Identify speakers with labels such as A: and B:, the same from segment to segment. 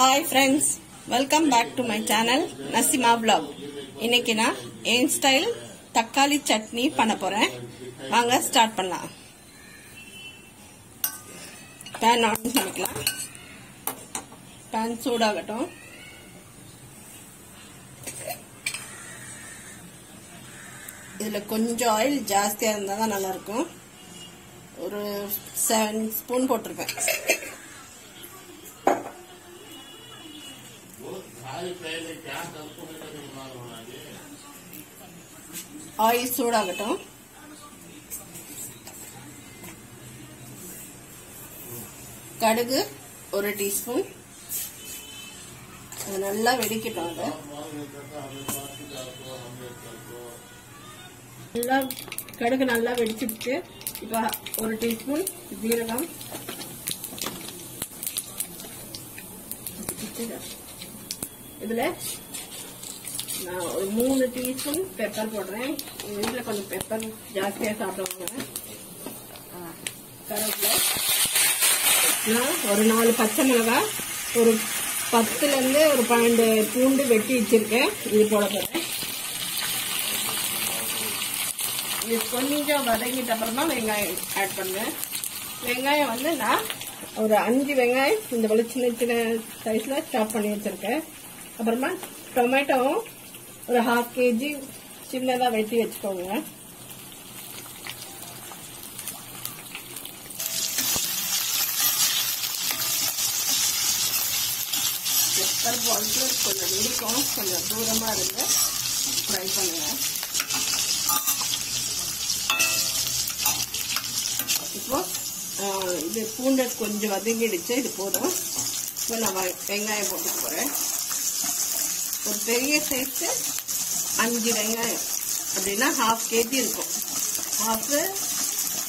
A: Hi friends welcome back to my channel Nasima blog இன்னைக்கு நான் என் style தக்காளி சட்னி பண்ண போறேன். வாங்க ஸ்டார்ட் பண்ணலாம். பேன் ஆன் பண்ணிக்கலாம். பேன் சூடாகட்டும். இதில் கொஞ்சம் ஆயில் ஜாஸ்தியாக இருந்தால் தான் நல்லா இருக்கும் ஒரு செவன் ஸ்பூன் போட்டிருப்பேன் ஆயில் சூடாகட்டும். கடுகு ஒரு டீஸ்பூன் அது நல்லா வெடிக்கட்டும் அது. நல்லா கடுகு நல்லா வெடிச்சிடுச்சு. இப்போ ஒரு டீஸ்பூன் ஜீரகம். இதுல நான் ஒரு மூணு டீஸ்பூன் பெப்பர் போடுறேன். எங்க வீட்டில் கொஞ்சம் பெப்பர் ஜாஸ்தியாக சாப்பிடுவாங்க கருவேப்பிலை. நான் ஒரு நாலு பச்சை மிளகாய் ஒரு பத்துலேருந்து ஒரு பன்னெண்டு பூண்டு வெட்டி வச்சிருக்கேன். இது போட போகிறேன் இது கொஞ்சம் வதங்கிட்ட அப்புறமா வெங்காயம் ஆட் பண்ணுவேன் வெங்காயம் வந்து நான் ஒரு அஞ்சு வெங்காயம் இந்த போல சின்ன சின்ன சைஸில் சாப் பண்ணி வச்சிருக்கேன். அப்புறமா டொமேட்டோவும் ஒரு ஹாஃப் கேஜி சின்னதாக வெட்டி வச்சுக்கோங்க. பெப்பர் பால்ஸு கொஞ்சம் வெடிக்கும் கொஞ்சம் தூரமாக இருந்து ஃப்ரை பண்ணுவேன் இப்போ ஆஹ், இது பூண்டை கொஞ்சம் வதங்கிடுச்சு இது போதும். இப்போ நான் வெங்காயம் போட்டு போகிறேன் ஒரு பெரிய சைஸு அஞ்சு வெங்காயம். அப்படின்னா ஹாஃப் கேஜி இருக்கும். ஹாஃபு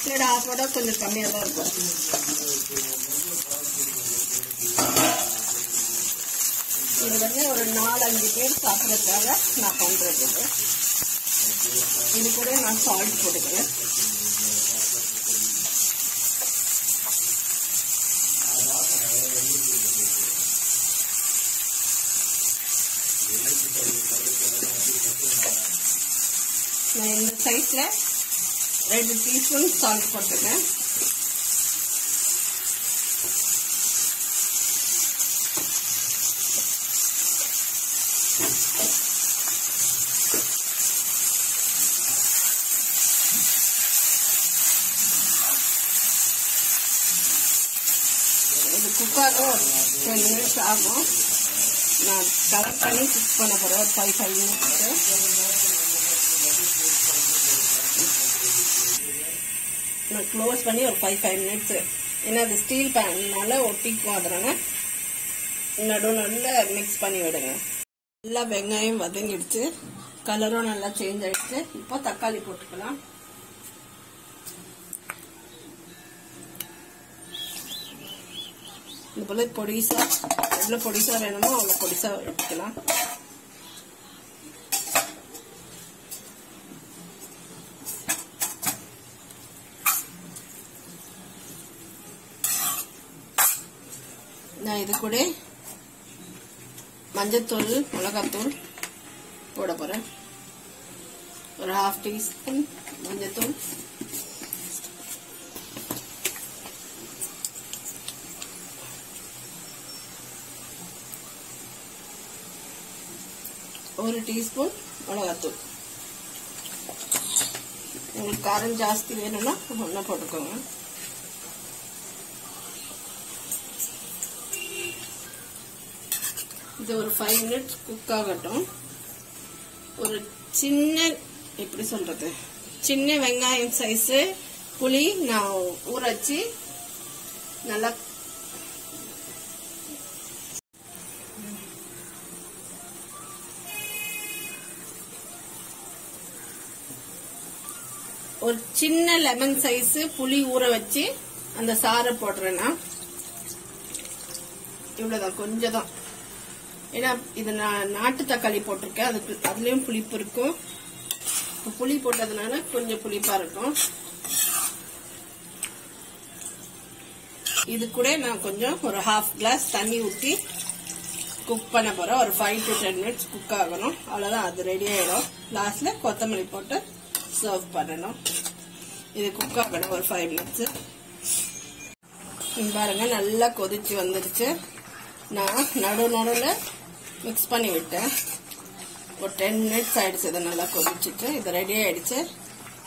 A: சரி ஹாஃபோட கொஞ்சம் கம்மியாக தான் இருக்கும். இது வந்து ஒரு நாலு அஞ்சு பேர் சாப்பிட்றதுக்காக நான் பண்ணுறது இது. இது கூட நான் சால்ட் போட்டுக்கிறேன். நான் இந்த சைஸில் ரெண்டு டீஸ்பூன் சால்ட் போட்டுருக்கேன் இது குக்காக டென் மினிட்ஸ் ஆகும். நான் கலர் பண்ணி குக் பண்ண போகிறேன் ஒரு ஃபைவ் ஃபைவ் மினிட்ஸு நான் க்ளோஸ் பண்ணி ஒரு ஃபைவ் ஃபைவ் மினிட்ஸு ஏன்னா அது ஸ்டீல் பேன்னால ஒட்டிக்கும் அதனால நடு நடுவில் மிக்ஸ் பண்ணி விடுங்க. நல்லா வெங்காயம் வதங்கிடுச்சு. கலரும் நல்லா சேஞ்ச் ஆகிடுச்சு இப்போ தக்காளி போட்டுக்கலாம். இது போல் பொடிசா எவ்வளோ பொடிசா வேணுமோ அவ்வளோ பொடிசா எடுத்துக்கலாம் நான் இது கூட மஞ்சத்தூள் மிளகாத்தூள் போட போறேன். ஒரு ஹாஃப் டீஸ்பூன் மஞ்சத்தூள். ஒரு டீஸ்பூன் மிளகாத்தூள். உங்களுக்கு காரம் ஜாஸ்தி வேணும்னா ஒன்றா போட்டுக்கோங்க. இது ஒரு ஃபைவ் மினிட்ஸ் குக் ஆகட்டும். ஒரு சின்ன எப்படி சொல்றது? சின்ன வெங்காயம் சைஸு புளி நான் ஊற வச்சு நல்லா ஒரு சின்ன லெமன் சைஸ் புளி ஊற வச்சு அந்த சாறை போடுறேன்னா இவ்வளவுதான் கொஞ்சம் தான். ஏன்னா இது நான் நாட்டு தக்காளி போட்டிருக்கேன். அதுக்கு அதுலேயும் புளிப்பு இருக்கும். புளி போட்டதுனால கொஞ்சம் புளிப்பா இருக்கும். இது கூட நான் கொஞ்சம் ஒரு ஹாஃப் கிளாஸ் தண்ணி ஊற்றி குக் பண்ண போறேன். ஒரு five to ten minutes cook ஆகணும். அவ்வளோதான் அது ரெடி ஆயிடும். லாஸ்ட்ல கொத்தமல்லி போட்டு சர்வ் பண்ணணும். இது குக் ஆகணும் ஒரு ஃபைவ் மினிட்ஸ் பாருங்க நல்லா கொதிச்சு வந்துருச்சு. நான் நடு நடுவில் மிக்ஸ் பண்ணி விட்டேன். ஒரு டென் மினிட்ஸ் ஆயிடுச்சு இதை நல்லா கொதிச்சுட்டு. இது ரெடி ஆயிடுச்சு.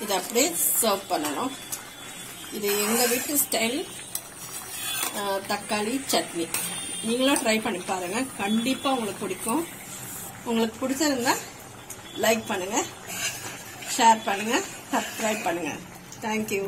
A: இதை அப்படியே சர்வ் பண்ணணும். இது எங்கள் வீட்டு ஸ்டைல் தக்காளி சட்னி. நீங்களும் ட்ரை பண்ணி பாருங்க. கண்டிப்பா உங்களுக்கு பிடிக்கும். உங்களுக்கு பிடிச்சிருந்தா லைக் பண்ணுங்க. ஷேர் பண்ணுங்க. சப்ஸ்கிரைப் பண்ணுங்க. தேங்க்யூ